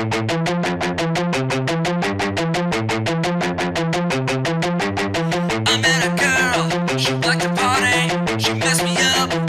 I met a girl, she liked to party. She messed me up.